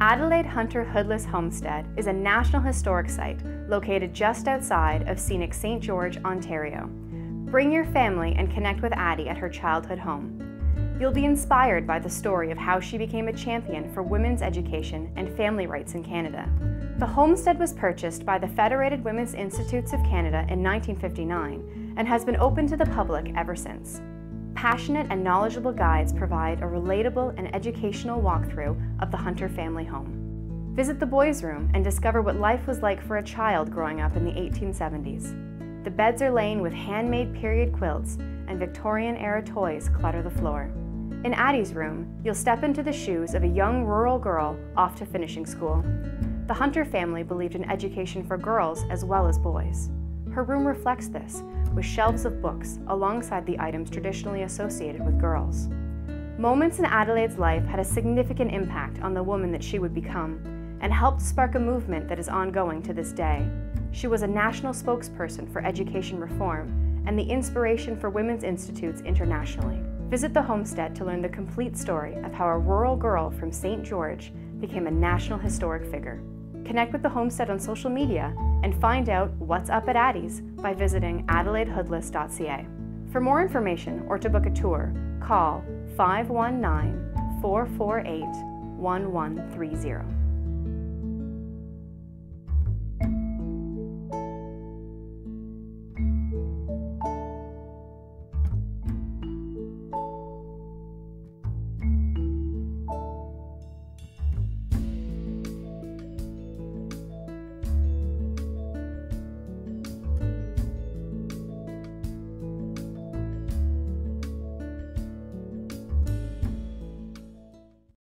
Adelaide Hunter Hoodless Homestead is a National Historic Site located just outside of scenic St. George, Ontario. Bring your family and connect with Addie at her childhood home. You'll be inspired by the story of how she became a champion for women's education and family rights in Canada. The homestead was purchased by the Federated Women's Institutes of Canada in 1959 and has been open to the public ever since. Passionate and knowledgeable guides provide a relatable and educational walkthrough of the Hunter family home. Visit the boys' room and discover what life was like for a child growing up in the 1870s. The beds are laid with handmade period quilts, and Victorian era toys clutter the floor. In Addie's room, you'll step into the shoes of a young rural girl off to finishing school. The Hunter family believed in education for girls as well as boys. Her room reflects this, with shelves of books alongside the items traditionally associated with girls. Moments in Adelaide's life had a significant impact on the woman that she would become and helped spark a movement that is ongoing to this day. She was a national spokesperson for education reform and the inspiration for women's institutes internationally. Visit the homestead to learn the complete story of how a rural girl from St. George became a national historic figure. Connect with the homestead on social media and find out what's up at Addie's by visiting adelaidehoodless.ca. For more information or to book a tour, call 519 448 1130.